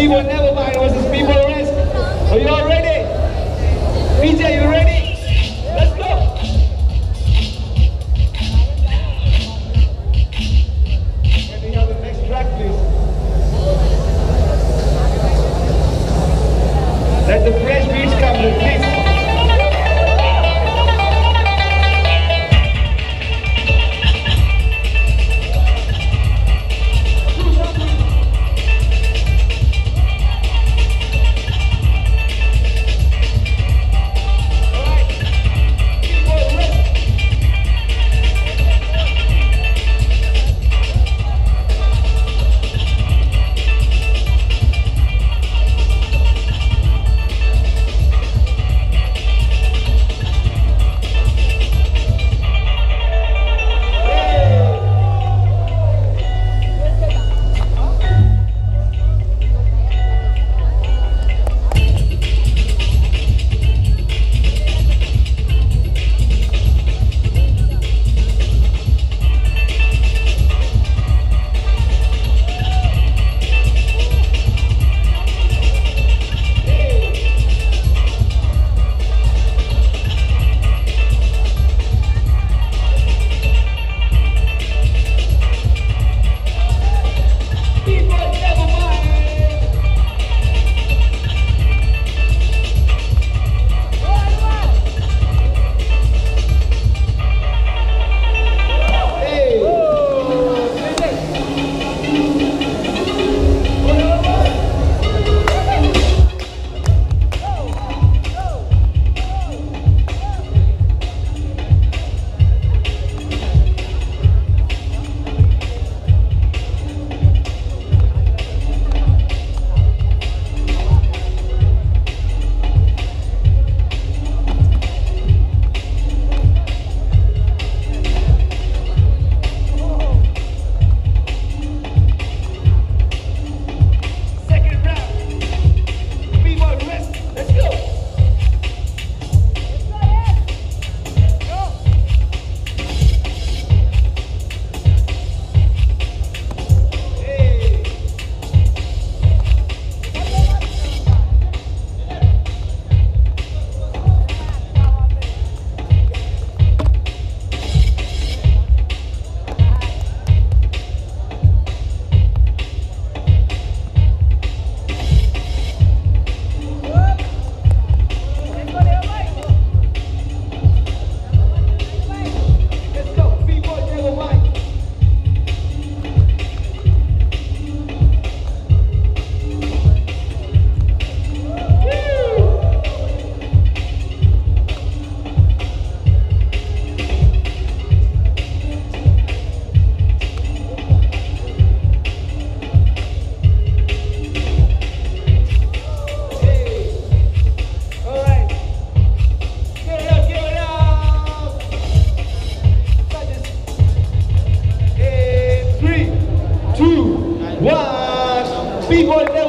we will never what